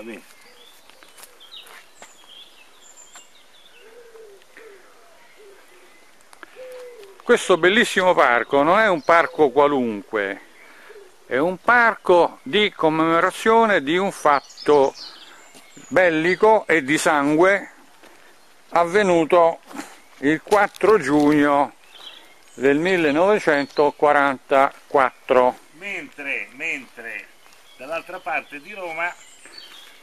Va bene. Questo bellissimo parco non è un parco qualunque, è un parco di commemorazione di un fatto bellico e di sangue avvenuto il 4 giugno del 1944. Mentre, mentre dall'altra parte di Roma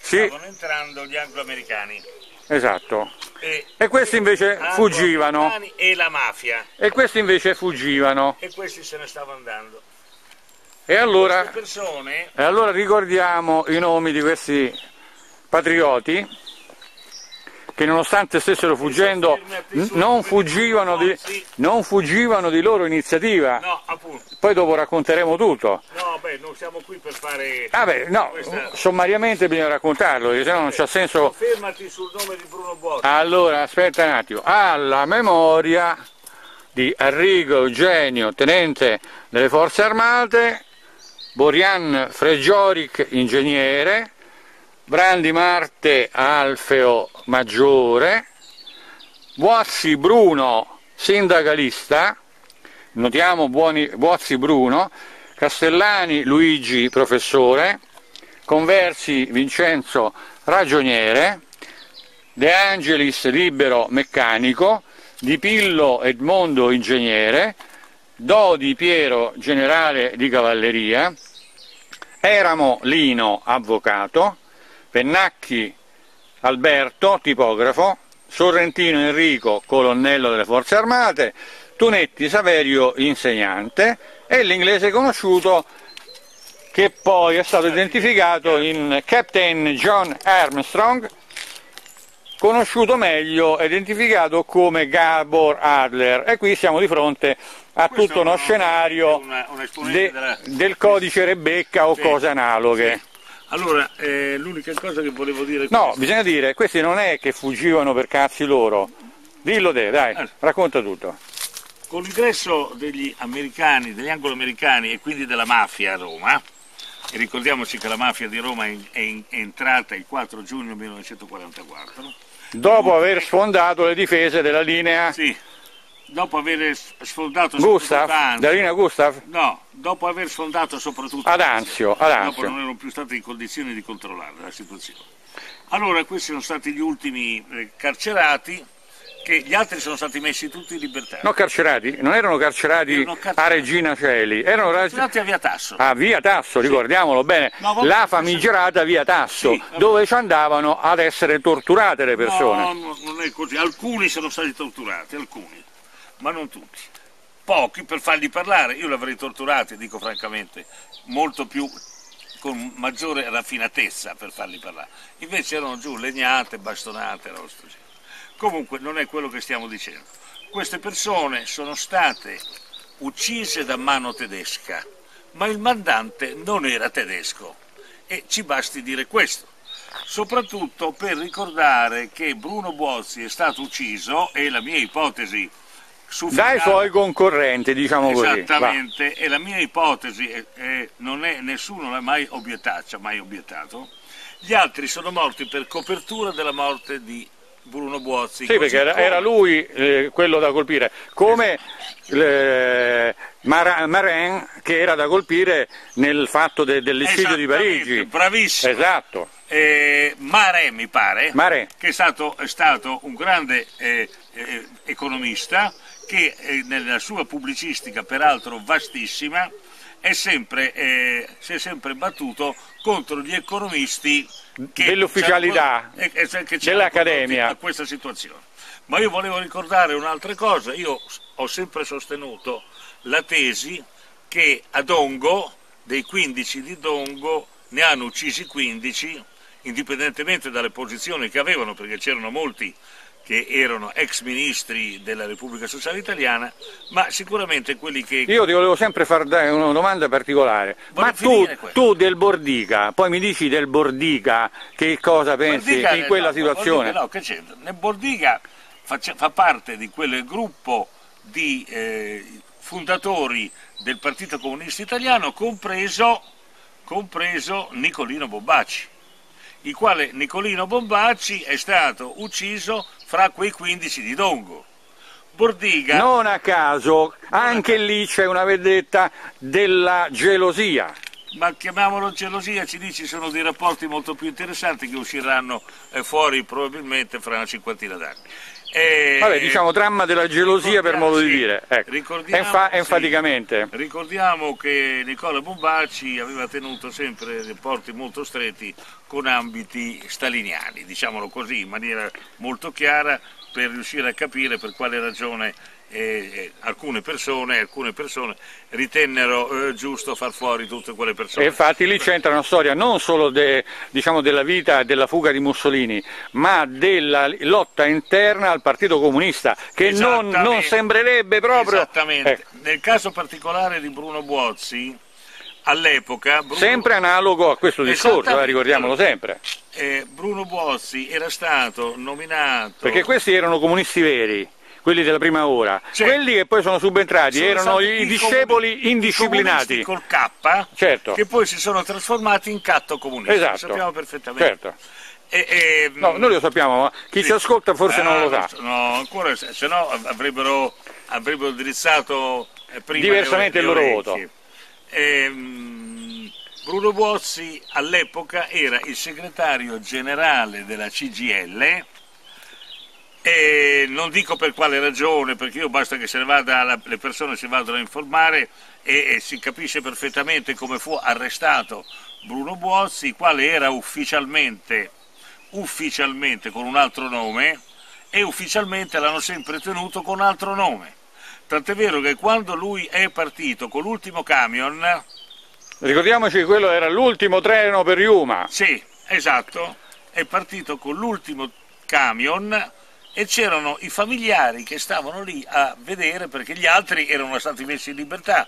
Sì, stavano entrando gli anglo-americani. esatto. E, E questi invece fuggivano. E la mafia. E questi invece fuggivano. E questi se ne stavano andando. E allora, persone e allora ricordiamo i nomi di questi patrioti che nonostante stessero fuggendo non fuggivano di, non fuggivano di loro iniziativa. No. Poi dopo racconteremo tutto. No, beh, non siamo qui per fare... Vabbè, no, Questa- sommariamente bisogna raccontarlo, perché sennò non c'ha senso. Fermati sul nome di Bruno Botti. Allora, aspetta un attimo. Alla memoria di Arrigo Eugenio, tenente delle forze armate, Borian Fregioric, ingegnere, Brandi Marte Alfeo Maggiore, Buozzi Bruno, sindacalista, notiamo Buoni- Buozzi Bruno, Castellani Luigi, professore, Conversi Vincenzo, ragioniere, De Angelis libero meccanico, Di Pillo Edmondo ingegnere, Dodi Piero generale di cavalleria, Eramo Lino avvocato, Pennacchi Alberto tipografo, Sorrentino Enrico colonnello delle forze armate, Tunetti Saverio insegnante e l'inglese conosciuto che poi è stato identificato in Captain John Armstrong conosciuto meglio, identificato come Gabor Adler. E qui siamo di fronte a Questo tutto uno scenario un esponente de- della- del codice Rebecca o Sì, cose analoghe. Allora, eh, l'unica cosa che volevo dire No, questa. bisogna dire, questi non è che fuggivano per cazzi loro. Dillo te, dai, Eh. racconta tutto. Con l'ingresso degli americani, degli anglo-americani e quindi della mafia a Roma, e ricordiamoci che la mafia di Roma è, è è entrata il 4 giugno 1944, Dopo aver sfondato le difese della linea sì, dopo aver sfondato Gustav, linea Gustav, no, dopo aver sfondato soprattutto ad Anzio, ad dopo Anzio. non erano più stati in condizioni di controllare la situazione. Allora, questi sono stati gli ultimi eh, carcerati, che gli altri sono stati messi tutti in libertà. No, carcerati, non erano carcerati Erano carcerati. a Regina Celi, erano carcerati a Via Tasso. a Via Tasso, ricordiamolo bene, No, la famigerata Via Tasso, Sì, dove ci andavano ad essere torturate le persone. No, no, non è così. Alcuni sono stati torturati, alcuni, ma non tutti. Pochi per farli parlare. Io li avrei torturati, dico francamente, molto più con maggiore raffinatezza per farli parlare. Invece erano giù legnate, bastonate, genere. Comunque non è quello che stiamo dicendo. Queste persone sono state uccise da mano tedesca, ma il mandante non era tedesco. E ci basti dire questo soprattutto per ricordare che Bruno Buozzi è stato ucciso e la mia ipotesi Dai suoi concorrenti, diciamo così. va. Esattamente, e la mia ipotesi è, è- non è, nessuno l'ha mai obiettato, ci ha mai obiettato, gli altri sono morti per copertura della morte di Bruno Buozzi. Sì, perché era, era lui eh, quello da colpire, come eh, Mara- Marin che era da colpire nel fatto de- dell'eccidio di Parigi. Bravissimo. Esatto, Eh, Mare, mi pare, Marin. che è stato, è stato un grande eh, eh, economista che eh, nella sua pubblicistica, peraltro vastissima, è sempre, eh, si è sempre battuto contro gli economisti Dell'ufficialità, eh, dell'Accademia. a questa situazione. Ma io volevo ricordare un'altra cosa, io ho sempre sostenuto la tesi che a Dongo, dei 15 di Dongo, ne hanno uccisi 15, indipendentemente dalle posizioni che avevano, perché c'erano molti che erano ex ministri della Repubblica Sociale Italiana, ma sicuramente quelli che... Io ti volevo sempre fare dare una domanda particolare. Voglio Ma tu, tu del Bordica, poi mi dici del Bordica che cosa pensi Bordiga- in quella no, situazione? Bordiga no, che c'entra? Nel Bordiga faccia- fa parte di quel gruppo di eh, fondatori del Partito Comunista Italiano, compreso, compreso Nicolino Bobbacci. Il quale Nicolino Bombacci è stato ucciso fra quei 15 di Dongo. Bordiga... Non a caso, anche lì c'è una vedetta della gelosia. Ma chiamiamolo gelosia, ci dici sono dei rapporti molto più interessanti che usciranno eh, fuori probabilmente fra una cinquantina d'anni. E... Vabbè, diciamo dramma della gelosia per modo sì, di dire, ecco. Enfa enfaticamente. Sì, ricordiamo che Nicola Bombacci aveva tenuto sempre rapporti molto stretti con ambiti staliniani, diciamolo così, in maniera molto chiara per riuscire a capire per quale ragione e alcune persone, alcune persone ritennero eh, giusto far fuori tutte quelle persone. E infatti lì c'entra una storia non solo de, diciamo, della vita e della fuga di Mussolini, ma della lotta interna al Partito Comunista, che non, non, sembrerebbe proprio... Esattamente. Ecco. Nel caso particolare di Bruno Buozzi, all'epoca... Bruno... Sempre analogo a questo discorso, eh, ricordiamolo sempre. Eh, Bruno Buozzi era stato nominato... Perché questi erano comunisti veri quelli della prima ora, cioè, quelli che poi sono subentrati sono erano i, discepoli indisciplinati col K, certo. che poi si sono trasformati in catto comunista, esatto. lo sappiamo perfettamente. Certo. E, e, no, noi lo sappiamo, ma chi sì. ci ascolta forse ah, non lo sa. No, ancora, se no avrebbero, avrebbero indirizzato eh, prima diversamente il loro voto. E, Bruno Bozzi all'epoca era il segretario generale della CGL e non dico per quale ragione, perché io basta che vada, le persone si vadano a informare e, e si capisce perfettamente come fu arrestato Bruno Buozzi, quale era ufficialmente, ufficialmente con un altro nome e ufficialmente l'hanno sempre tenuto con altro nome. Tant'è vero che quando lui è partito con l'ultimo camion... Ricordiamoci che quello era l'ultimo treno per Yuma. Sì, esatto, è partito con l'ultimo camion e c'erano i familiari che stavano lì a vedere perché gli altri erano stati messi in libertà.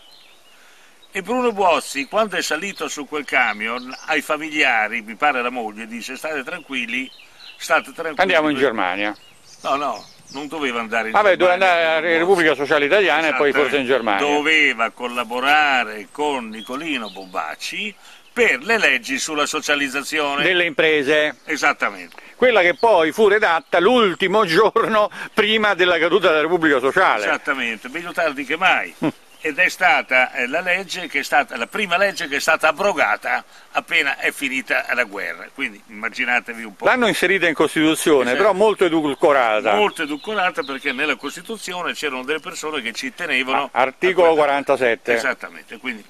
E Bruno Buozzi, quando è salito su quel camion, ai familiari, mi pare la moglie, disse state tranquilli, state tranquilli. Andiamo in Germania. No, no, non doveva andare in Vabbè, Germania. doveva andare alla Repubblica Sociale Italiana e poi forse in Germania. Doveva collaborare con Nicolino Bombacci per le leggi sulla socializzazione delle imprese. Esattamente quella che poi fu redatta l'ultimo giorno prima della caduta della Repubblica Sociale. Esattamente, meglio tardi che mai. Ed è stata eh, la, legge che è stata, la prima legge che è stata abrogata appena è finita la guerra. Quindi immaginatevi un po'. L'hanno inserita in Costituzione, esatto. però molto edulcorata. Molto edulcorata perché nella Costituzione c'erano delle persone che ci tenevano. Ah, articolo 47. Esattamente, quindi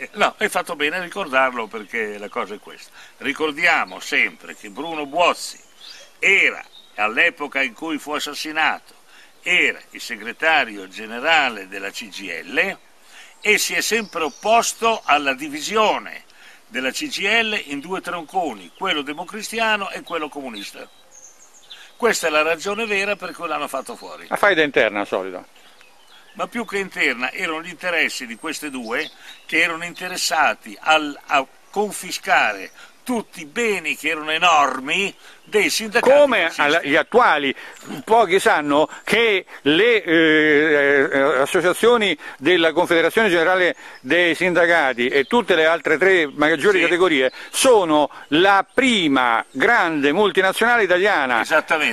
eh, No, hai fatto bene a ricordarlo perché la cosa è questa. Ricordiamo sempre che Bruno Buozzi era, all'epoca in cui fu assassinato, era il segretario generale della CGL e si è sempre opposto alla divisione della CGL in due tronconi, quello democristiano e quello comunista. Questa è la ragione vera per cui l'hanno fatto fuori. La faida interna, solito. Ma più che interna erano gli interessi di queste due che erano interessati al, a confiscare tutti i beni che erano enormi dei sindacati. Come gli attuali, pochi sanno che le eh, eh, associazioni della Confederazione Generale dei Sindacati e tutte le altre tre maggiori sì. categorie sono la prima grande multinazionale italiana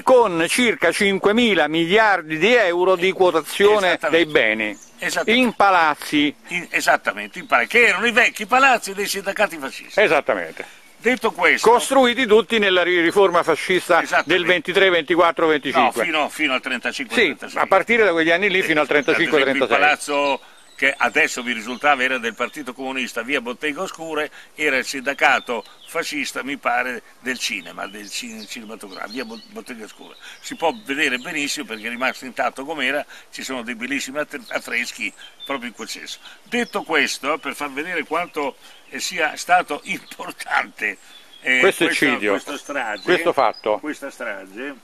con circa 5 mila miliardi di euro di quotazione dei beni. In palazzi. In, esattamente, in palazzi, che erano i vecchi palazzi dei sindacati fascisti. Esattamente. Detto questo, costruiti tutti nella riforma fascista del 23, 24, 25. No, fino, fino al 35, sì, 36. a partire da quegli anni lì fino al 35, 36. Il palazzo che adesso vi risultava era del Partito Comunista via Bottega Oscure, era il sindacato fascista, mi pare, del cinema, del cinematografico, via Bottega Oscure. Si può vedere benissimo perché è rimasto intatto com'era, ci sono dei bellissimi affreschi proprio in quel senso. Detto questo, per far vedere quanto sia stato importante eh, questo questa, questa strage, questo fatto. Questa strage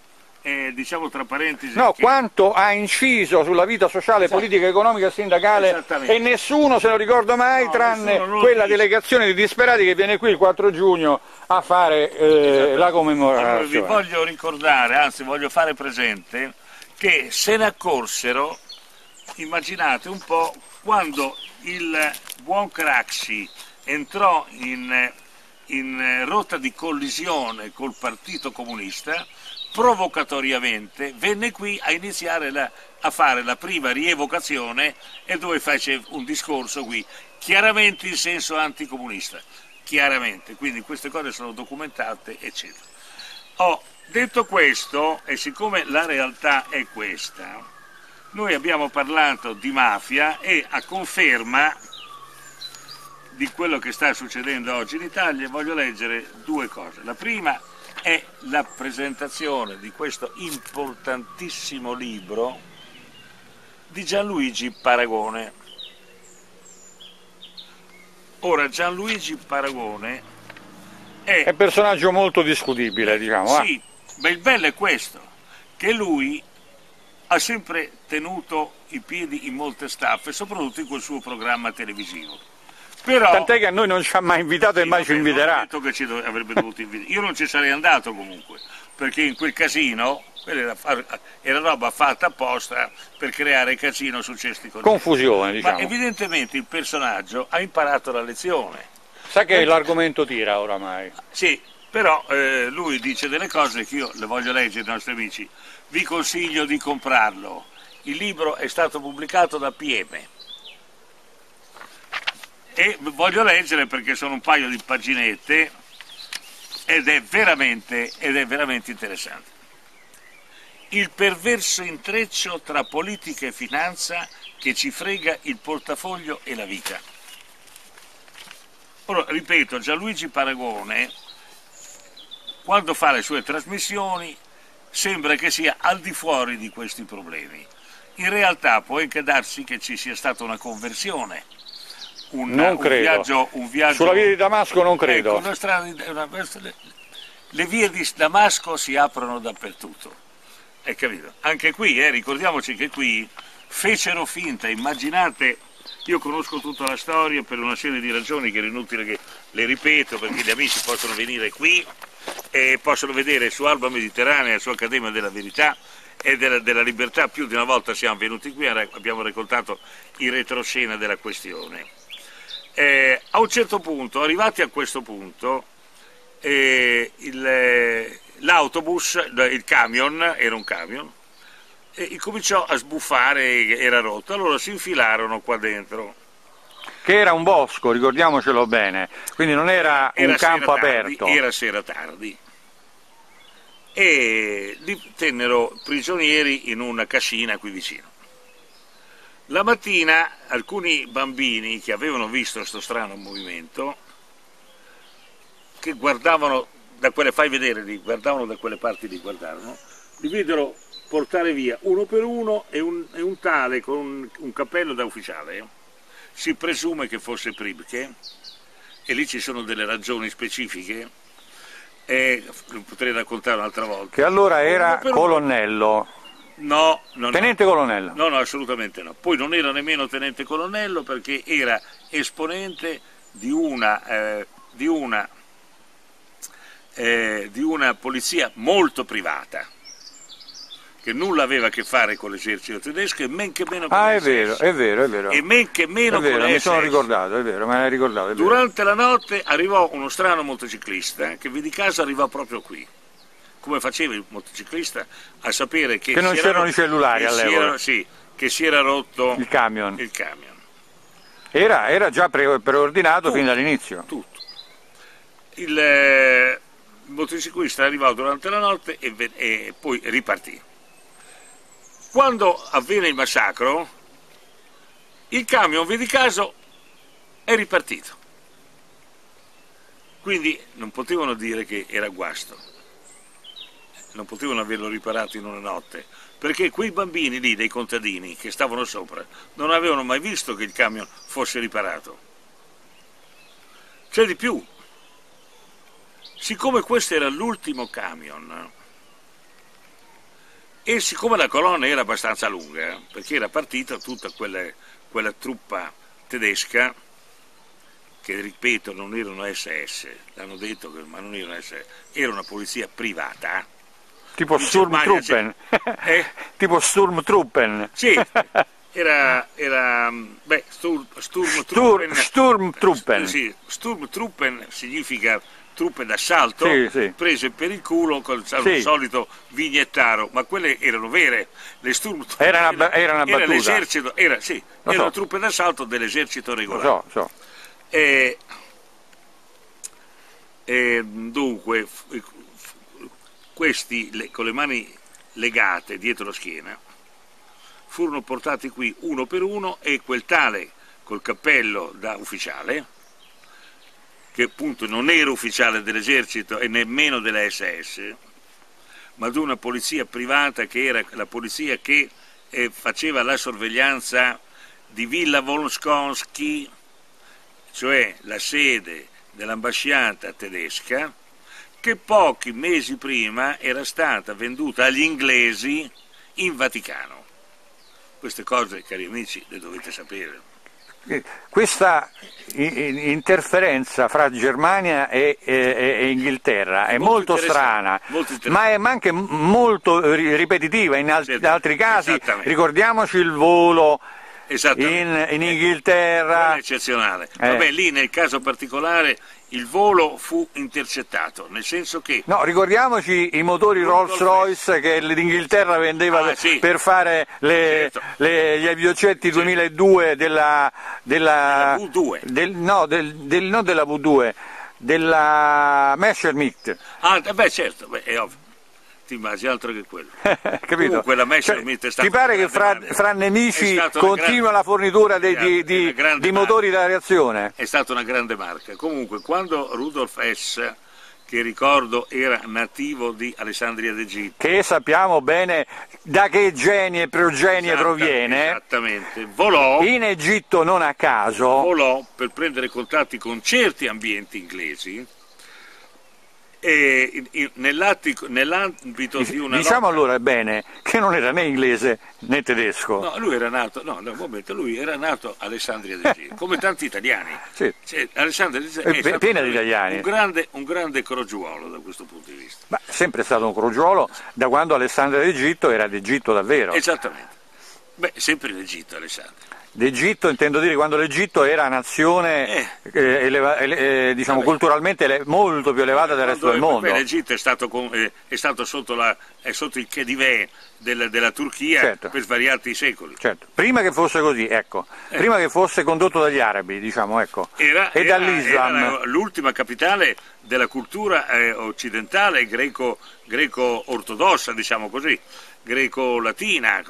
eh, diciamo tra parentesi... No, che... quanto ha inciso sulla vita sociale, esatto. politica, economica e sindacale e nessuno se lo ricorda mai no, tranne quella delegazione di disperati che viene qui il 4 giugno a fare eh, la commemorazione. Allora, vi voglio ricordare, anzi voglio fare presente che se ne accorsero, immaginate un po', quando il buon Craxi entrò in in rotta di collisione col Partito Comunista, provocatoriamente venne qui a iniziare la, a fare la prima rievocazione e dove fece un discorso qui, chiaramente in senso anticomunista, chiaramente, quindi queste cose sono documentate, eccetera. Ho detto questo, e siccome la realtà è questa, noi abbiamo parlato di mafia e a conferma di quello che sta succedendo oggi in Italia voglio leggere due cose. La prima è la presentazione di questo importantissimo libro di Gianluigi Paragone. Ora Gianluigi Paragone è... È un personaggio molto discutibile, diciamo. Sì, ma il bello è questo, che lui ha sempre tenuto i piedi in molte staffe, soprattutto in quel suo programma televisivo. Però, Tant'è che a noi non ci ha mai invitato e mai ci inviterà. detto che ci avrebbe dovuto invitare. Io non ci sarei andato comunque, perché in quel casino era, era, roba fatta apposta per creare casino su cesti così. Confusione, diciamo. Ma evidentemente il personaggio ha imparato la lezione. Sa che l'argomento tira oramai. Sì, però eh, lui dice delle cose che io le voglio leggere ai nostri amici. Vi consiglio di comprarlo. Il libro è stato pubblicato da Pieme e voglio leggere perché sono un paio di paginette ed è veramente, ed è veramente interessante. Il perverso intreccio tra politica e finanza che ci frega il portafoglio e la vita. Ora, ripeto, Gianluigi Paragone, quando fa le sue trasmissioni, sembra che sia al di fuori di questi problemi. In realtà può anche darsi che ci sia stata una conversione un, non credo. Un viaggio, un viaggio... Sulla via di Damasco non credo. Ecco, strada, una, le, le vie di Damasco si aprono dappertutto. Hai capito? Anche qui, eh, ricordiamoci che qui fecero finta, immaginate, io conosco tutta la storia per una serie di ragioni che è inutile che le ripeto perché gli amici possono venire qui e possono vedere su Alba Mediterranea, su Accademia della Verità e della, della Libertà, più di una volta siamo venuti qui, abbiamo raccontato in retroscena della questione. Eh, a un certo punto, arrivati a questo punto, eh, l'autobus, il, il camion, era un camion, e cominciò a sbuffare, era rotto, allora si infilarono qua dentro. Che era un bosco, ricordiamocelo bene, quindi non era, era un campo tardi, aperto. Era sera tardi e li tennero prigionieri in una cascina qui vicino. La mattina alcuni bambini che avevano visto questo strano movimento, che guardavano da quelle, fai vedere lì, guardavano da quelle parti lì, guardavano, li videro portare via uno per uno e un, e un tale con un, un, cappello da ufficiale, si presume che fosse Pribke, e lì ci sono delle ragioni specifiche, e potrei raccontare un'altra volta. Che allora era colonnello. No, no, tenente no. colonnello? No, no, assolutamente no. Poi non era nemmeno tenente colonnello perché era esponente di una, eh, di una, eh, di una polizia molto privata che nulla aveva a che fare con l'esercito tedesco e men che meno con Ah, è vero, è vero, è vero. E men che meno è vero, con mi sono ricordato, è vero, me l'hai ricordato. Durante la notte arrivò uno strano motociclista che vedi caso arrivò proprio qui come faceva il motociclista a sapere che, che non c'erano i cellulari all'epoca. sì, che si era rotto il camion, il camion. Era, era, già pre preordinato tutto, fin dall'inizio. Tutto. Il, eh, il motociclista arrivò durante la notte e, e poi ripartì. Quando avvenne il massacro il camion vedi caso è ripartito. Quindi non potevano dire che era guasto non potevano averlo riparato in una notte, perché quei bambini lì, dei contadini che stavano sopra, non avevano mai visto che il camion fosse riparato. C'è di più. Siccome questo era l'ultimo camion, e siccome la colonna era abbastanza lunga, perché era partita tutta quella, quella truppa tedesca, che ripeto non erano SS, l'hanno detto ma non erano SS, era una polizia privata, Tipo Sturmtruppen. Eh? tipo Sturmtruppen. Sì, era, era beh, Sturm, Sturmtruppen. Sturmtruppen. Sì, Sturmtruppen significa truppe d'assalto sì, sì. prese per il culo col Sì. solito vignettaro, ma quelle erano vere, le Sturmtruppen Era una era una battuta. l'esercito, era, sì, Lo erano so. truppe d'assalto dell'esercito Lo regolare. so, so. E, e dunque, f- f- questi le- con le mani legate dietro la schiena furono portati qui uno per uno e quel tale col cappello da ufficiale, che appunto non era ufficiale dell'esercito e nemmeno della SS, ma di una polizia privata che era la polizia che eh, faceva la sorveglianza di Villa Volskonsky, cioè la sede dell'ambasciata tedesca, che pochi mesi prima era stata venduta agli inglesi in Vaticano. Queste cose, cari amici, le dovete sapere. Questa i- i- interferenza fra Germania e, e- e Inghilterra è Molto molto, strana, molto ma è anche molto ri- ripetitiva. In al- Certo, altri casi, ricordiamoci il volo. In, in Inghilterra. è eccezionale. Eh. Vabbè, lì nel caso particolare il volo fu intercettato, nel senso che No, ricordiamoci i motori Rolls Royce che l'Inghilterra vendeva Ah, per- sì. per fare le- Certo. le- gli aviocetti 2002 della, della, Della V2. del- no, del- del- non della V2, della Messerschmitt. Ah, eh, beh certo, beh, è ovvio. Ti immagini altro che quello. Capito? Comunque la Cioè, Messerschmitt è stata ti pare che fra, fra nemici continua grande- la fornitura dei- di, di- di motori da reazione? È stata una grande marca. Comunque, quando Rudolf Hess, che ricordo era nativo di Alessandria d'Egitto, Che sappiamo bene da che genie e progenie proviene, Esattamente, volò, in Egitto non a caso, volò per prendere contatti con certi ambienti inglesi e in- in- nell'attico- nell'ambito di una diciamo lotta- allora bene che non era né inglese né tedesco. No, lui era nato, no, no, un momento, lui era nato a Alessandria d'Egitto, come tanti italiani. Sì. Cioè, Alessandria d'Egitto È è piena di italiani. Un grande, un grande crogiuolo da questo punto di vista. Ma sempre stato un crogiolo da quando Alessandria d'Egitto era d'Egitto davvero. Esattamente. Beh, sempre in Egitto, Alessandria. D'Egitto intendo dire quando l'Egitto era nazione Eh. eh, eleva- ele- eh, diciamo, culturalmente ele- molto più elevata del resto del mondo. L'Egitto è stato, con- eh, è stato sotto, la, è sotto il Khedive del- della Turchia Certo. per svariati secoli. Certo, prima che fosse così, ecco, prima che fosse condotto dagli arabi, diciamo, ecco, Eh. Era, e era- dall'Islam. era l'ultima capitale della cultura eh, occidentale greco, greco-ortodossa, diciamo così, greco-latina.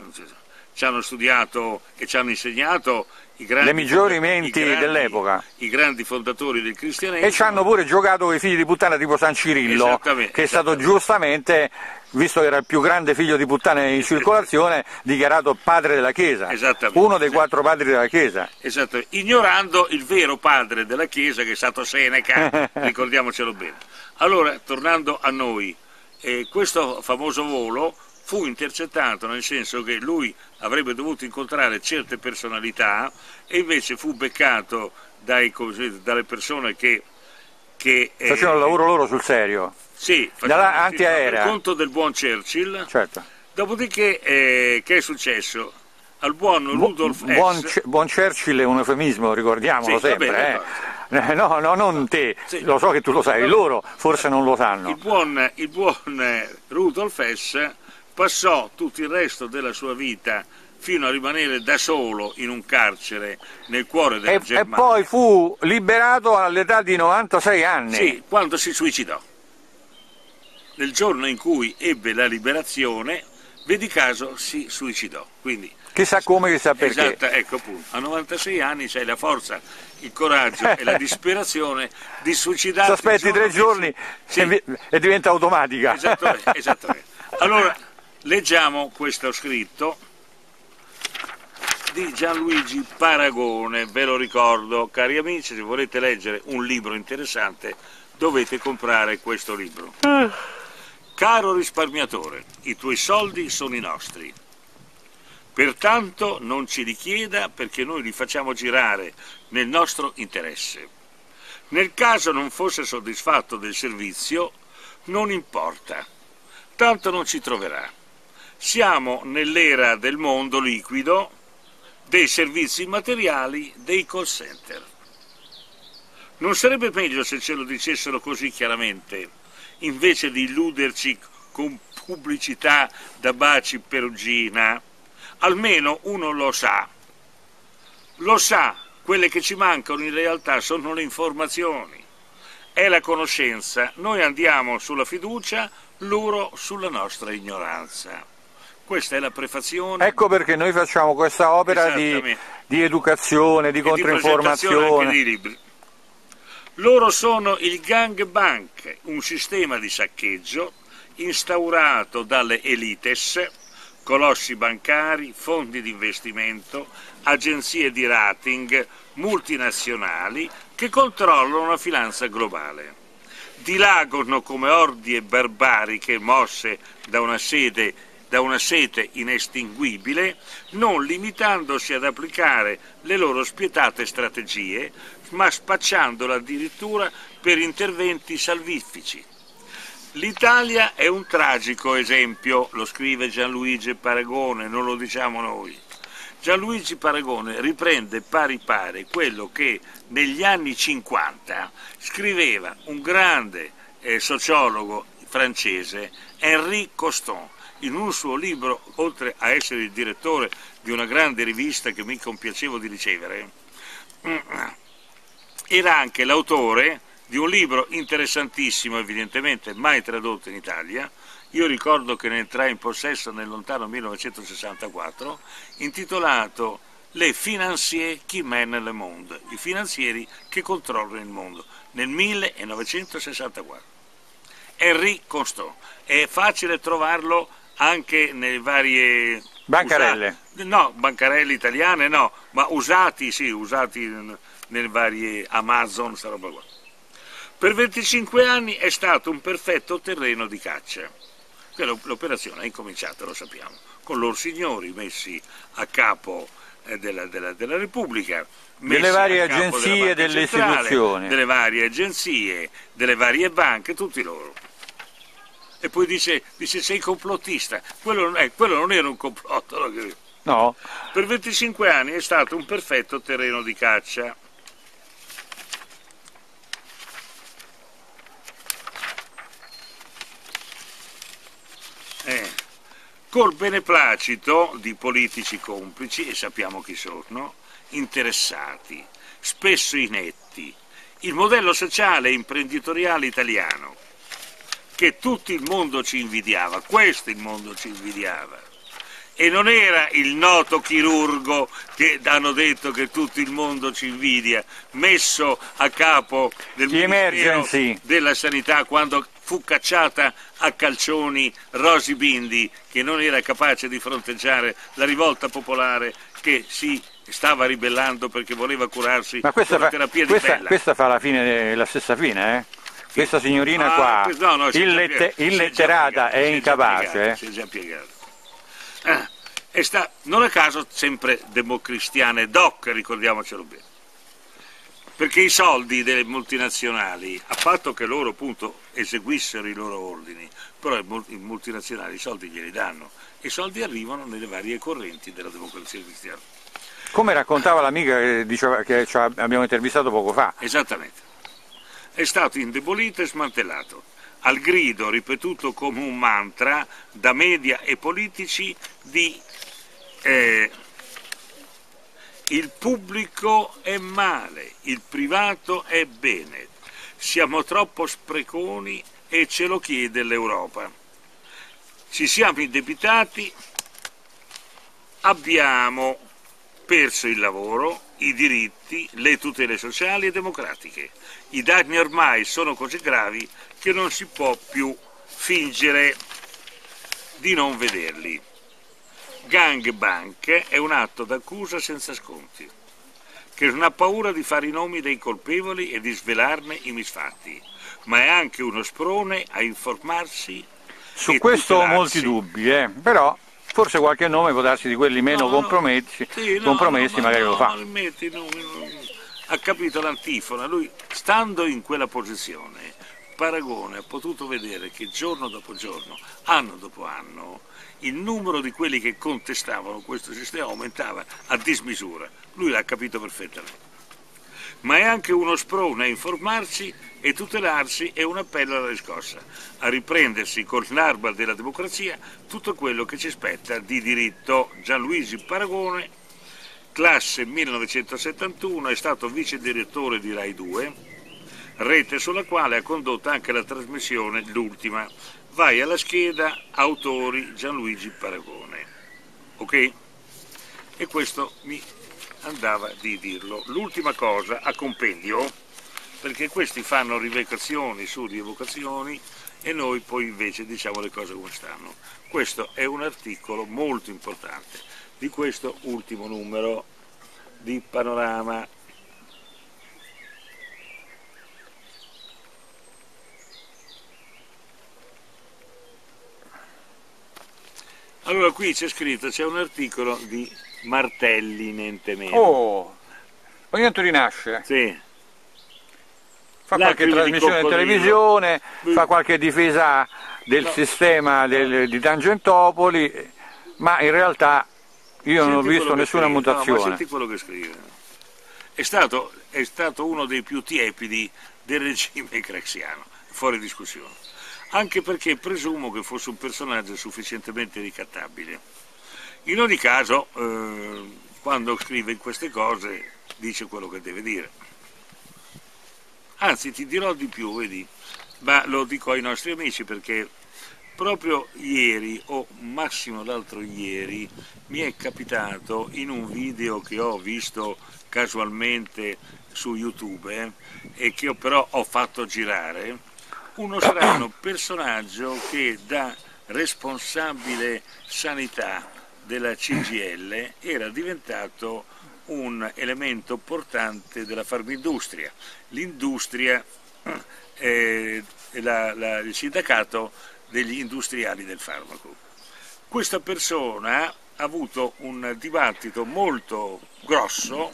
Ci hanno studiato e ci hanno insegnato i grandi, Le migliori i menti grandi- dell'epoca. I grandi fondatori del cristianesimo. E ci hanno pure giocato con i figli di puttana tipo San Cirillo, che è stato giustamente, visto che era il più grande figlio di puttana in circolazione, dichiarato padre della Chiesa. Uno dei quattro padri della Chiesa. Esatto, ignorando il vero padre della Chiesa che è stato Seneca, ricordiamocelo bene. Allora, tornando a noi, eh, questo famoso volo fu intercettato nel senso che lui avrebbe dovuto incontrare certe personalità e invece fu beccato dai, dalle persone che... che eh, Facevano il lavoro loro sul serio. sì, dalla antiaerea. per conto del buon Churchill. Certo. Dopodiché, eh, che è successo? Al buon Bu- Rudolf buon, Hess... Ce- buon Churchill è un eufemismo, ricordiamolo Sì, sempre. bene, eh. Eh, No, no, non te, Sì. lo so che tu lo sai, loro forse non lo sanno. Il buon, il buon eh, Rudolf Hess passò tutto il resto della sua vita fino a rimanere da solo in un carcere nel cuore della E, e Germania. poi fu liberato all'età di 96 anni. Sì, quando si suicidò. Nel giorno in cui ebbe la liberazione, vedi caso, si suicidò. Quindi, Chissà come, chissà perché. esatta, ecco appunto, a 96 anni c'hai la forza, il coraggio e la disperazione di suicidarti. Se aspetti tre giorni e, vi- e diventa automatica. Esattamente, esattamente. Allora, leggiamo questo scritto di Gianluigi Paragone, ve lo ricordo, cari amici, se volete leggere un libro interessante dovete comprare questo libro. Caro risparmiatore, i tuoi soldi sono i nostri. Pertanto non ci richieda perché noi li facciamo girare nel nostro interesse. Nel caso non fosse soddisfatto del servizio, non importa, tanto non ci troverà. Siamo nell'era del mondo liquido, dei servizi materiali dei call center. Non sarebbe meglio se ce lo dicessero così chiaramente, invece di illuderci con pubblicità da baci perugina? Almeno uno lo sa. Lo sa, quelle che ci mancano in realtà sono le informazioni è la conoscenza, noi andiamo sulla fiducia, loro sulla nostra ignoranza. Questa è la prefazione. Ecco perché noi facciamo questa opera di, di, educazione, di e controinformazione. Di, di libri. Loro sono il Gang Bank, un sistema di saccheggio instaurato dalle elites, colossi bancari, fondi di investimento, agenzie di rating, multinazionali che controllano la finanza globale. Dilagano come ordie barbariche mosse da una, sede, da una sete inestinguibile, non limitandosi ad applicare le loro spietate strategie, ma spacciandola addirittura per interventi salvifici. L'Italia è un tragico esempio, lo scrive Gianluigi Paragone, non lo diciamo noi. Gianluigi Paragone riprende pari pari quello che negli anni 50 scriveva un grande eh, sociologo francese, Henri Coston, in un suo libro, oltre a essere il direttore di una grande rivista che mi compiacevo di ricevere, mm, era anche l'autore di un libro interessantissimo, evidentemente mai tradotto in Italia, io ricordo che ne entrai in possesso nel lontano 1964, intitolato Le financiers qui mènent le monde, i finanzieri che controllano il mondo, nel 1964. Henri Constant. È facile trovarlo anche nelle varie... Bancarelle? Usati, no, bancarelle italiane no, ma usati, sì, usati nelle varie Amazon, sta roba qua. Per 25 anni è stato un perfetto terreno di caccia L'operazione è incominciata, lo sappiamo, con loro signori messi a capo eh, della, della, della Repubblica, delle varie agenzie, delle centrale, istituzioni, delle varie agenzie, delle varie banche, tutti loro. E poi dice, dice sei complottista, quello, eh, quello non era un complotto. No. Per 25 anni è stato un perfetto terreno di caccia. Eh, col beneplacito di politici complici, e sappiamo chi sono, interessati, spesso inetti, il modello sociale e imprenditoriale italiano, che tutto il mondo ci invidiava, questo il mondo ci invidiava. E non era il noto chirurgo che hanno detto che tutto il mondo ci invidia, messo a capo del Gli Ministero emergency. della Sanità quando fu cacciata a calcioni Rosi Bindi, che non era capace di fronteggiare la rivolta popolare che si stava ribellando perché voleva curarsi Ma con la terapia questa, di Pella. Questa fa la, fine, la stessa fine, eh? Questa signorina ah, qua, no, no, illette, illetterata e incapace. Eh? Si è già piegata. Ah, sta, non a caso sempre democristiane doc, ricordiamocelo bene perché i soldi delle multinazionali, a patto che loro appunto eseguissero i loro ordini, però i multinazionali i soldi glieli danno e i soldi arrivano nelle varie correnti della democrazia cristiana. Come raccontava l'amica che, che abbiamo intervistato poco fa. Esattamente. È stato indebolito e smantellato, al grido ripetuto come un mantra da media e politici di eh, il pubblico è male, il privato è bene. Siamo troppo spreconi e ce lo chiede l'Europa. Ci siamo indebitati, abbiamo perso il lavoro, i diritti, le tutele sociali e democratiche. I danni ormai sono così gravi che non si può più fingere di non vederli. Gang Bank è un atto d'accusa senza sconti, che non ha paura di fare i nomi dei colpevoli e di svelarne i misfatti, ma è anche uno sprone a informarsi. Su questo ho molti dubbi, eh? però forse qualche nome può darsi di quelli meno no, compromessi, sì, no, compromessi no, magari lo fa. Metti, ha capito l'antifona, lui stando in quella posizione Paragone ha potuto vedere che giorno dopo giorno, anno dopo anno, il numero di quelli che contestavano questo sistema aumentava a dismisura. Lui l'ha capito perfettamente. Ma è anche uno sprone a informarsi e tutelarsi e un appello alla riscossa, a riprendersi col narba della democrazia tutto quello che ci spetta di diritto. Gianluigi Paragone, classe 1971, è stato vice direttore di Rai 2, rete sulla quale ha condotto anche la trasmissione L'ultima. Vai alla scheda autori Gianluigi Paragone. Ok? E questo mi andava di dirlo. L'ultima cosa a compendio, perché questi fanno rievocazioni su rievocazioni e noi poi invece diciamo le cose come stanno. Questo è un articolo molto importante di questo ultimo numero di Panorama Allora qui c'è scritto, c'è un articolo di Martelli, niente meno. Oh, ogni tanto rinasce. Sì. Fa qualche trasmissione in televisione, fa qualche difesa del no. sistema del, di Tangentopoli, ma in realtà io non ho visto nessuna scrive. mutazione. No, senti quello che scrive. È stato, è stato uno dei più tiepidi del regime crexiano, fuori discussione anche perché presumo che fosse un personaggio sufficientemente ricattabile. In ogni caso, eh, quando scrive queste cose, dice quello che deve dire. Anzi, ti dirò di più, vedi, ma lo dico ai nostri amici perché proprio ieri, o massimo l'altro ieri, mi è capitato in un video che ho visto casualmente su YouTube eh, e che però ho fatto girare, uno strano personaggio che da responsabile sanità della CGL era diventato un elemento portante della farmindustria. L'industria, eh, il sindacato degli industriali del farmaco. Questa persona ha avuto un dibattito molto grosso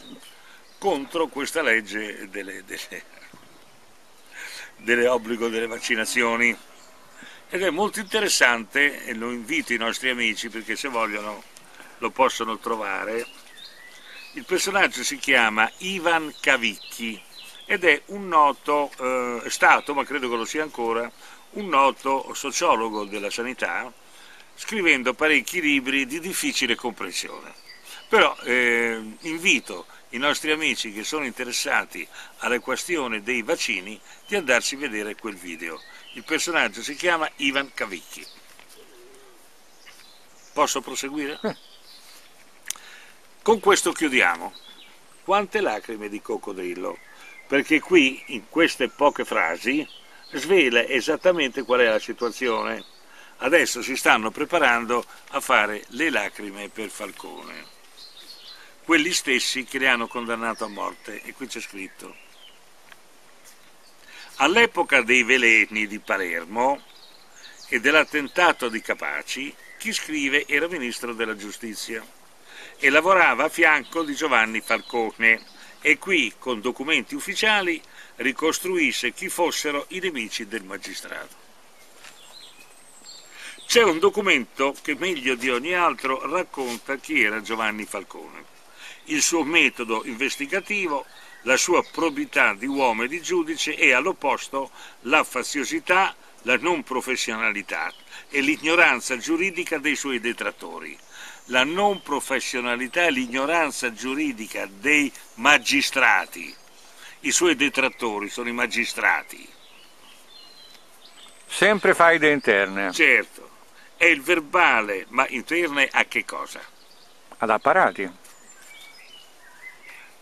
contro questa legge delle, delle dell'obbligo delle vaccinazioni ed è molto interessante e lo invito i nostri amici perché se vogliono lo possono trovare. Il personaggio si chiama Ivan Cavicchi ed è un noto, eh, è stato, ma credo che lo sia ancora, un noto sociologo della sanità, scrivendo parecchi libri di difficile comprensione. Però eh, invito i nostri amici che sono interessati alla questione dei vaccini di andarsi a vedere quel video. Il personaggio si chiama Ivan Cavicchi. Posso proseguire? Eh. Con questo chiudiamo. Quante lacrime di coccodrillo? Perché qui, in queste poche frasi, svela esattamente qual è la situazione. Adesso si stanno preparando a fare le lacrime per Falcone quelli stessi che le hanno condannato a morte. E qui c'è scritto. All'epoca dei veleni di Palermo e dell'attentato di Capaci, chi scrive era ministro della giustizia e lavorava a fianco di Giovanni Falcone e qui, con documenti ufficiali, ricostruisce chi fossero i nemici del magistrato. C'è un documento che meglio di ogni altro racconta chi era Giovanni Falcone il suo metodo investigativo, la sua probità di uomo e di giudice e all'opposto la faziosità, la non professionalità e l'ignoranza giuridica dei suoi detrattori. La non professionalità e l'ignoranza giuridica dei magistrati. I suoi detrattori sono i magistrati. Sempre faide interne. Certo. È il verbale, ma interne a che cosa? Ad apparati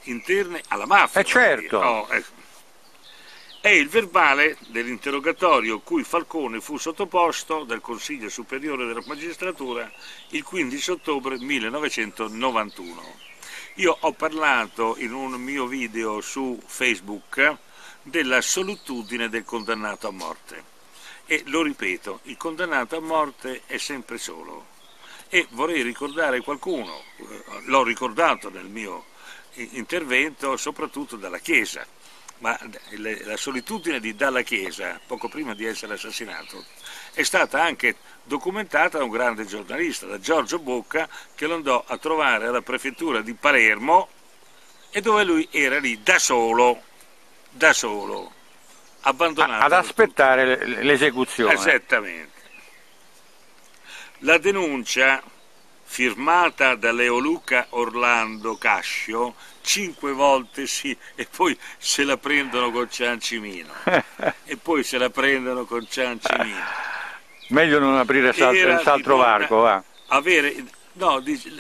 interne alla mafia. Eh certo. Oh, ecco. È il verbale dell'interrogatorio cui Falcone fu sottoposto dal Consiglio Superiore della Magistratura il 15 ottobre 1991. Io ho parlato in un mio video su Facebook della solitudine del condannato a morte. E lo ripeto, il condannato a morte è sempre solo. E vorrei ricordare qualcuno, eh, l'ho ricordato nel mio intervento soprattutto dalla Chiesa. ma la solitudine di Dalla Chiesa, poco prima di essere assassinato, è stata anche documentata da un grande giornalista, da Giorgio Bocca, che lo andò a trovare alla prefettura di Palermo e dove lui era lì da solo, da solo, abbandonato. Ad aspettare l'esecuzione. Esattamente. La denuncia firmata da Leoluca Orlando Cascio cinque volte sì e poi se la prendono con Ciancimino e poi se la prendono con Ciancimino meglio non aprire senz'altro varco va. avere no dice,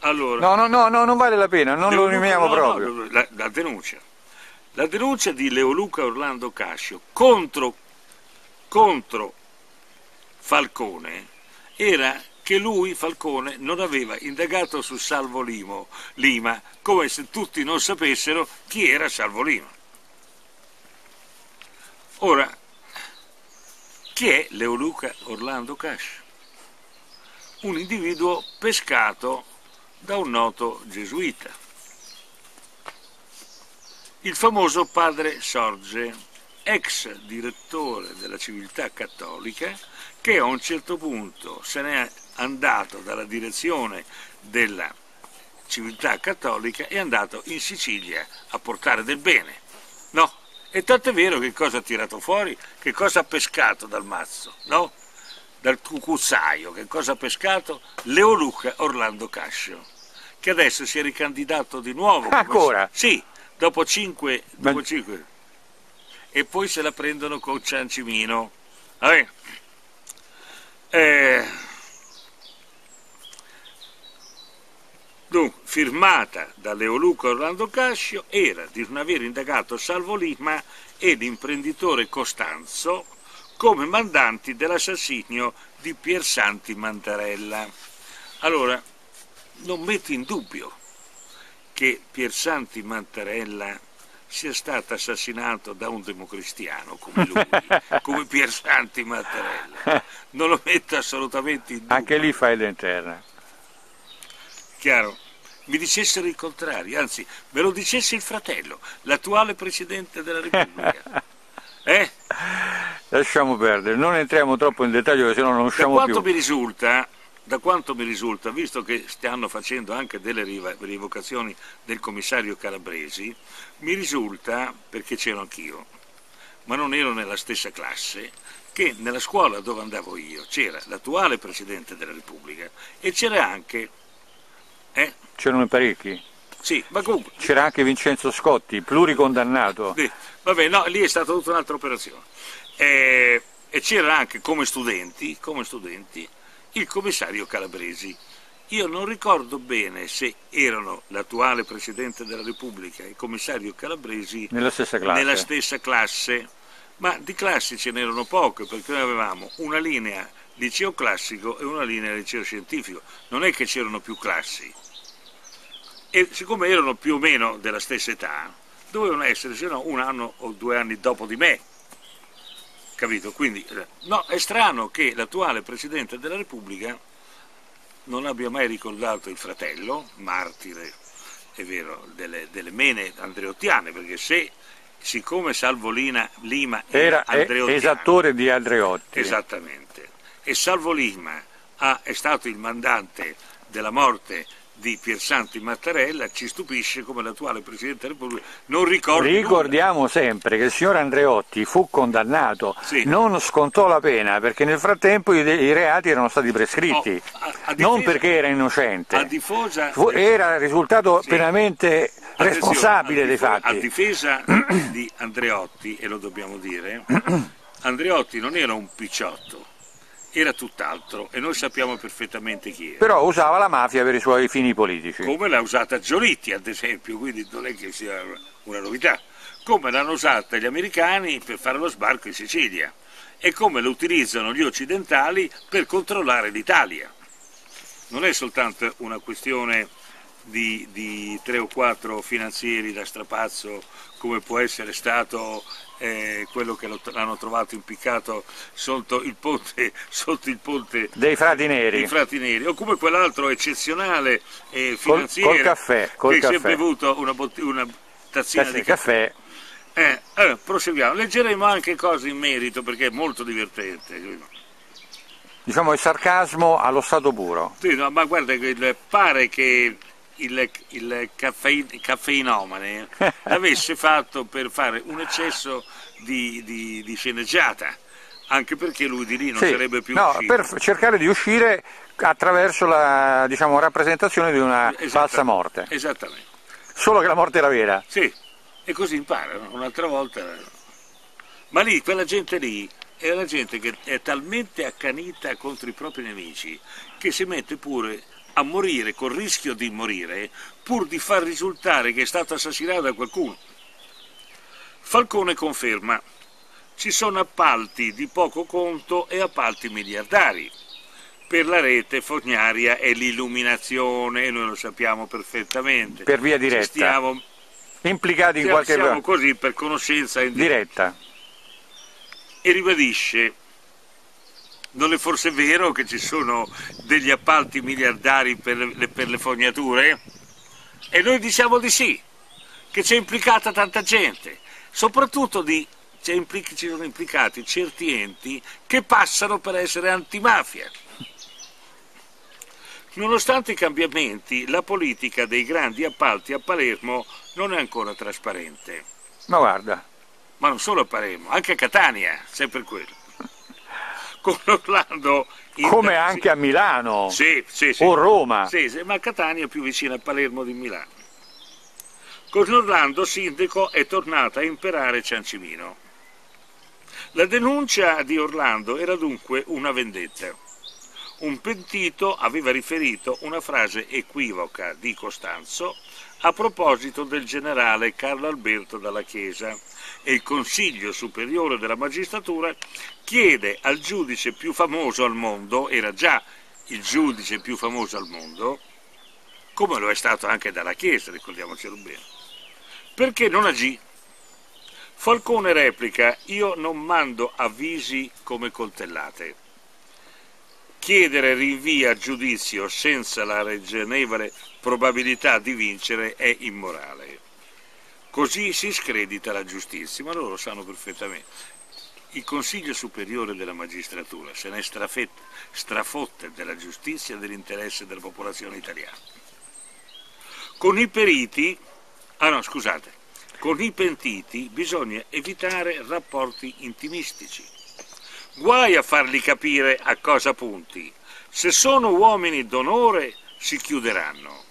allora no, no no no non vale la pena non lo rimaniamo no, proprio no, la, la denuncia la denuncia di Leoluca Orlando Cascio contro, contro Falcone era che lui, Falcone, non aveva indagato su Salvo Limo, Lima, come se tutti non sapessero chi era Salvo Lima. Ora, chi è Leoluca Orlando Cash? Un individuo pescato da un noto gesuita, il famoso padre Sorge, ex direttore della civiltà cattolica, che a un certo punto se ne è andato dalla direzione della civiltà cattolica e è andato in Sicilia a portare del bene. No, e tanto è vero che cosa ha tirato fuori, che cosa ha pescato dal mazzo, no? Dal cucuzzaio, che cosa ha pescato? Leoluca Orlando Cascio, che adesso si è ricandidato di nuovo. Ancora? Sì, dopo cinque, dopo cinque. E poi se la prendono con Ciancimino. Vabbè. Eh, dunque, firmata da Leoluca Orlando Cascio, era di non aver indagato Salvo Lima e l'imprenditore Costanzo come mandanti dell'assassinio di Piersanti Mantarella. Allora, non metto in dubbio che Piersanti Mantarella sia stato assassinato da un democristiano come lui, come Piersanti Mattarella. Non lo metto assolutamente in dubbio. Anche lì fai l'interna. Chiaro? Mi dicessero il contrario, anzi, me lo dicesse il fratello, l'attuale Presidente della Repubblica. Eh? Lasciamo perdere, non entriamo troppo in dettaglio, se no non usciamo da quanto più. Mi risulta, da quanto mi risulta, visto che stanno facendo anche delle rivocazioni del commissario Calabresi, mi risulta, perché c'ero anch'io, ma non ero nella stessa classe, che nella scuola dove andavo io c'era l'attuale Presidente della Repubblica e c'era anche... Eh? C'erano parecchi? Sì, ma comunque... C'era anche Vincenzo Scotti, pluricondannato. Sì, vabbè, no, lì è stata tutta un'altra operazione. Eh, e c'era anche come studenti, come studenti il commissario Calabresi. Io non ricordo bene se erano l'attuale Presidente della Repubblica e il commissario Calabresi nella stessa classe, nella stessa classe ma di classi ce n'erano poche perché noi avevamo una linea liceo classico e una linea liceo scientifico, non è che c'erano più classi. E siccome erano più o meno della stessa età, dovevano essere se no un anno o due anni dopo di me capito? Quindi eh, no, è strano che l'attuale Presidente della Repubblica non abbia mai ricordato il fratello, martire, è vero, delle, delle mene andreottiane, perché se, siccome Salvolina Lima era esattore di Andreotti. Esattamente. E Salvo Lima ha, è stato il mandante della morte di Piersanti Mattarella ci stupisce come l'attuale Presidente della Repubblica non ricordi Ricordiamo nulla. sempre che il signor Andreotti fu condannato, sì. non scontò la pena perché nel frattempo i, i reati erano stati prescritti, oh, a, a difesa, non perché era innocente, difesa, fu, era risultato sì. pienamente responsabile dei fatti. A difesa di Andreotti, e lo dobbiamo dire, Andreotti non era un picciotto, era tutt'altro e noi sappiamo perfettamente chi era. Però usava la mafia per i suoi fini politici. Come l'ha usata Giolitti, ad esempio, quindi non è che sia una novità. Come l'hanno usata gli americani per fare lo sbarco in Sicilia e come lo utilizzano gli occidentali per controllare l'Italia. Non è soltanto una questione di, di tre o quattro finanzieri da strapazzo come può essere stato eh, quello che l'hanno trovato impiccato sotto il ponte, sotto il ponte dei frati neri. frati neri o come quell'altro eccezionale eh, finanziere col, col caffè, col che caffè. si è bevuto una, una tazzina Tassi di caffè, caffè eh, proseguiamo. Leggeremo anche cose in merito perché è molto divertente. Diciamo il sarcasmo allo stato puro. Sì, no, ma guarda, pare che il, il caffein, caffeinomane l'avesse fatto per fare un eccesso di, di, di, sceneggiata, anche perché lui di lì non sì, sarebbe più no, uscito. per cercare di uscire attraverso la diciamo, rappresentazione di una falsa morte. Esattamente. Solo che la morte era vera. Sì, e così imparano, un'altra volta. Ma lì, quella gente lì, è la gente che è talmente accanita contro i propri nemici che si mette pure a morire col rischio di morire pur di far risultare che è stato assassinato da qualcuno. Falcone conferma, ci sono appalti di poco conto e appalti miliardari per la rete fognaria e l'illuminazione, noi lo sappiamo perfettamente. Per via diretta. Ci stiamo implicati in qualche modo. Siamo così per conoscenza diretta. E ribadisce non è forse vero che ci sono degli appalti miliardari per le, per le fognature? E noi diciamo di sì, che c'è implicata tanta gente, soprattutto di, implic ci sono implicati certi enti che passano per essere antimafia. Nonostante i cambiamenti, la politica dei grandi appalti a Palermo non è ancora trasparente. Ma guarda. Ma non solo a Palermo, anche a Catania, sempre quello con Orlando. Come anche a Milano sì, sì, sì. o Roma. Sì, sì, ma Catania è più vicina a Palermo di Milano. Con Orlando sindaco è tornata a imperare Ciancimino. La denuncia di Orlando era dunque una vendetta. Un pentito aveva riferito una frase equivoca di Costanzo a proposito del generale Carlo Alberto dalla Chiesa e il Consiglio Superiore della Magistratura chiede al giudice più famoso al mondo, era già il giudice più famoso al mondo, come lo è stato anche dalla Chiesa, ricordiamocelo bene, perché non agì. Falcone replica, io non mando avvisi come coltellate. Chiedere rinvio a giudizio senza la ragionevole probabilità di vincere è immorale. Così si scredita la giustizia, ma loro lo sanno perfettamente. Il Consiglio Superiore della Magistratura se ne strafotte della giustizia e dell'interesse della popolazione italiana. Con i periti, ah no scusate, con i pentiti bisogna evitare rapporti intimistici. Guai a farli capire a cosa punti. Se sono uomini d'onore si chiuderanno.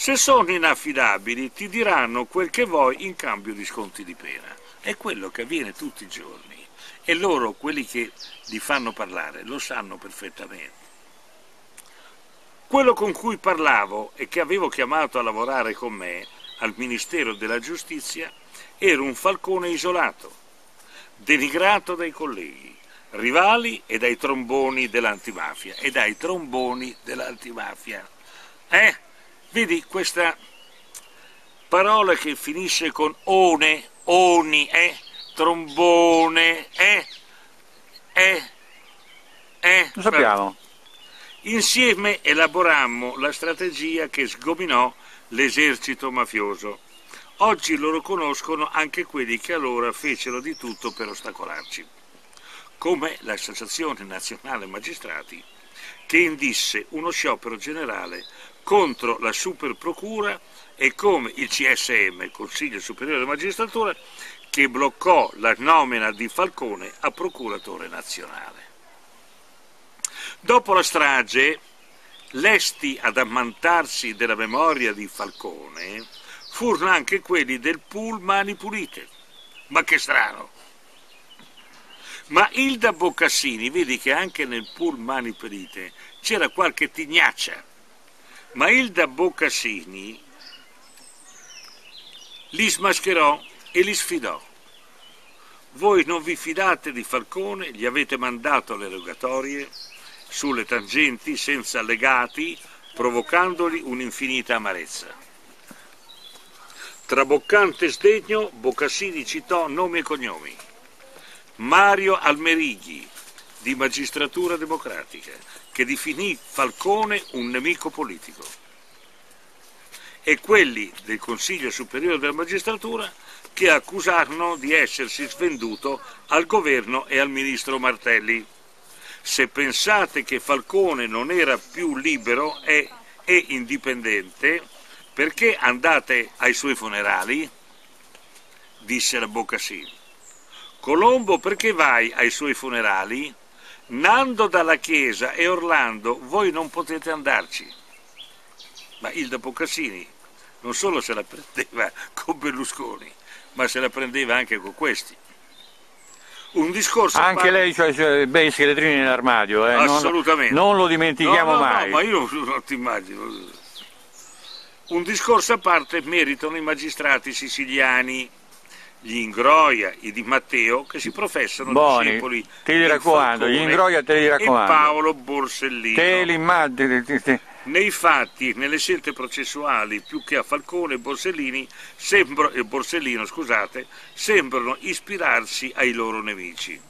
Se sono inaffidabili ti diranno quel che vuoi in cambio di sconti di pena. È quello che avviene tutti i giorni e loro, quelli che li fanno parlare, lo sanno perfettamente. Quello con cui parlavo e che avevo chiamato a lavorare con me al Ministero della Giustizia era un falcone isolato, denigrato dai colleghi, rivali e dai tromboni dell'antimafia. E dai tromboni dell'antimafia. Eh? Vedi questa parola che finisce con one, oni, eh, trombone, eh, eh, eh. Lo sappiamo. Insieme elaborammo la strategia che sgominò l'esercito mafioso. Oggi loro conoscono anche quelli che allora fecero di tutto per ostacolarci, come l'Associazione Nazionale Magistrati, che indisse uno sciopero generale contro la Superprocura e come il CSM, il Consiglio Superiore della Magistratura, che bloccò la nomina di Falcone a procuratore nazionale. Dopo la strage, lesti ad ammantarsi della memoria di Falcone furono anche quelli del pool Mani Pulite. Ma che strano! Ma Ilda Boccassini, vedi che anche nel pool Mani Pulite c'era qualche tignaccia ma Ilda Boccassini li smascherò e li sfidò. Voi non vi fidate di Falcone, gli avete mandato le rogatorie sulle tangenti senza legati, provocandogli un'infinita amarezza. Traboccante sdegno, Boccassini citò nomi e cognomi. Mario Almerighi, di Magistratura Democratica, che definì Falcone un nemico politico e quelli del Consiglio Superiore della Magistratura che accusarono di essersi svenduto al governo e al ministro Martelli. Se pensate che Falcone non era più libero e, e indipendente, perché andate ai suoi funerali? disse la Boccassini. Colombo, perché vai ai suoi funerali? Nando dalla chiesa e Orlando, voi non potete andarci. Ma Ilda Boccassini non solo se la prendeva con Berlusconi, ma se la prendeva anche con questi. Un discorso anche par... lei cioè, cioè, bei scheletrini nell'armadio, eh? Assolutamente. Non, non, lo dimentichiamo no, no, mai. No, ma io non ti immagino. Un discorso a parte meritano i magistrati siciliani gli Ingroia, i Di Matteo, che si professano Buoni, discepoli te li raccomando, gli Ingroia te li raccomando. E Paolo Borsellino. Te li immagini. Nei fatti, nelle scelte processuali, più che a Falcone e Borsellini, sembra, e Borsellino, scusate, sembrano ispirarsi ai loro nemici.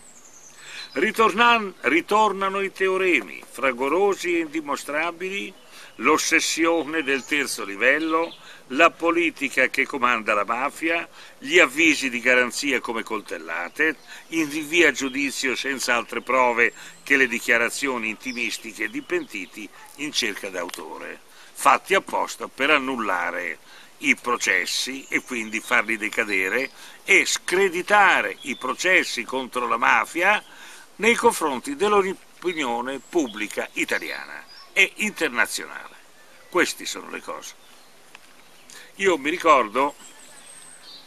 Ritornan, ritornano i teoremi, fragorosi e indimostrabili, l'ossessione del terzo livello, la politica che comanda la mafia, gli avvisi di garanzia come coltellate, in rinvia a giudizio senza altre prove che le dichiarazioni intimistiche di pentiti in cerca d'autore, fatti apposta per annullare i processi e quindi farli decadere e screditare i processi contro la mafia nei confronti dell'opinione pubblica italiana e internazionale. Queste sono le cose. Io mi ricordo,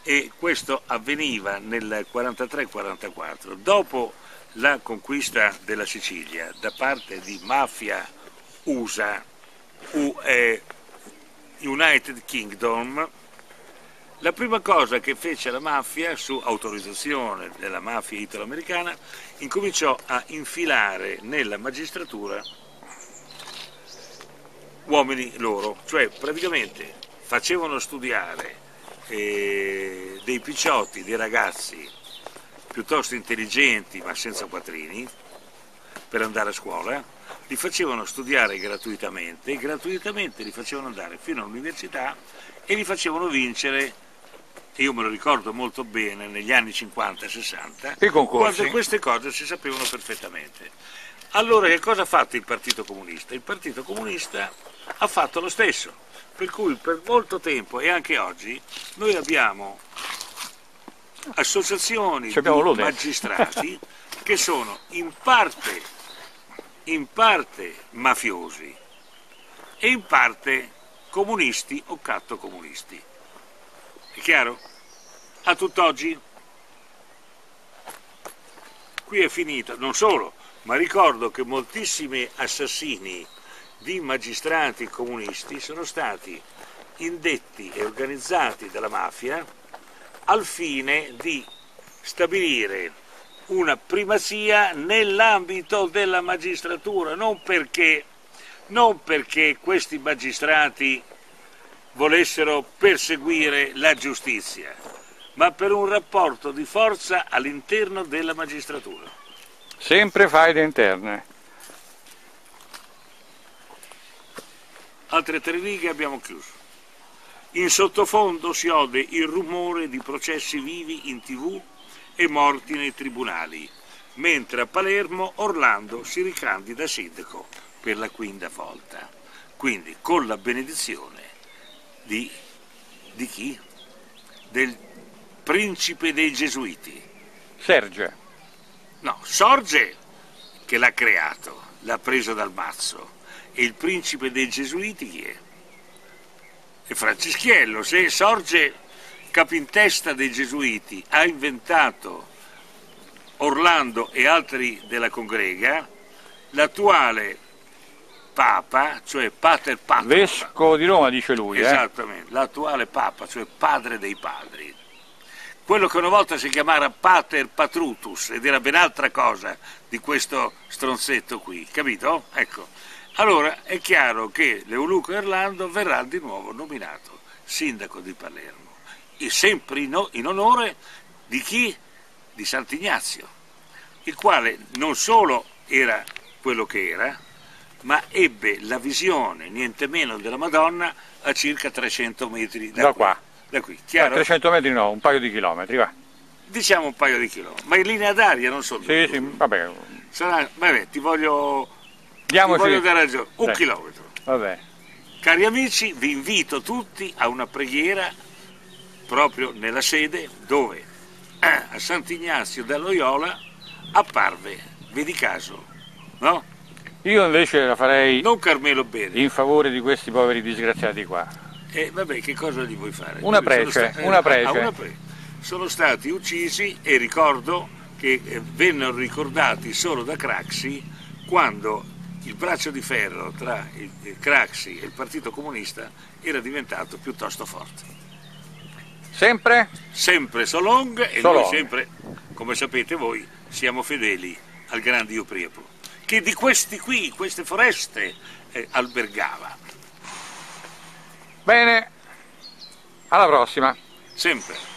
e questo avveniva nel 43-44, dopo la conquista della Sicilia da parte di mafia USA, United Kingdom, la prima cosa che fece la mafia, su autorizzazione della mafia italo-americana, incominciò a infilare nella magistratura uomini loro, cioè praticamente facevano studiare eh, dei picciotti, dei ragazzi piuttosto intelligenti ma senza quattrini per andare a scuola, li facevano studiare gratuitamente e gratuitamente li facevano andare fino all'università e li facevano vincere io me lo ricordo molto bene negli anni 50 e 60, quando queste cose si sapevano perfettamente. Allora che cosa ha fatto il Partito Comunista? Il Partito Comunista ha fatto lo stesso, per cui per molto tempo e anche oggi noi abbiamo associazioni di magistrati che sono in parte, in parte mafiosi e in parte comunisti o cattocomunisti. È chiaro? A tutt'oggi? Qui è finita, non solo, ma ricordo che moltissimi assassini di magistrati comunisti sono stati indetti e organizzati dalla mafia al fine di stabilire una primazia nell'ambito della magistratura, non perché, non perché questi magistrati volessero perseguire la giustizia, ma per un rapporto di forza all'interno della magistratura. Sempre faide interne. Altre tre righe abbiamo chiuso. In sottofondo si ode il rumore di processi vivi in tv e morti nei tribunali, mentre a Palermo Orlando si ricandida sindaco per la quinta volta. Quindi con la benedizione di, di chi? Del principe dei Gesuiti. Serge. No, Sorge che l'ha creato, l'ha preso dal mazzo e il principe dei Gesuiti chi è? È Francischiello. Se Sorge, capintesta dei Gesuiti, ha inventato Orlando e altri della congrega, l'attuale Papa, cioè Pater Patrum. Vescovo di Roma, dice lui. Eh? Esattamente, eh? l'attuale Papa, cioè padre dei padri. Quello che una volta si chiamava Pater Patrutus ed era ben altra cosa di questo stronzetto qui, capito? Ecco. Allora è chiaro che Leoluco Erlando verrà di nuovo nominato sindaco di Palermo, e sempre in onore di chi? Di Sant'Ignazio, il quale non solo era quello che era, ma ebbe la visione niente meno della Madonna a circa 300 metri da, da qua. Da qui, chiaro? 300 metri no, un paio di chilometri, va. Diciamo un paio di chilometri, ma in linea d'aria non sono Sì, sì, vabbè. Sarà, vabbè, ti voglio, Diamoci... ti voglio dare ragione, un Sì. chilometro. Vabbè. Cari amici, vi invito tutti a una preghiera proprio nella sede dove eh, a Sant'Ignazio da Loyola apparve, vedi caso, no? Io invece la farei Non Carmelo Bene. in favore di questi poveri disgraziati qua. E vabbè, che cosa gli vuoi fare? Una prece, una ah, prece. una pre- Sono stati uccisi e ricordo che eh, vennero ricordati solo da Craxi quando il braccio di ferro tra il, Craxi e il Partito Comunista era diventato piuttosto forte. Sempre? Sempre Solong e Solong. noi sempre, come sapete voi, siamo fedeli al grande Dio Priepo, che di questi qui, queste foreste, eh, albergava. Bene. Alla prossima. Sempre.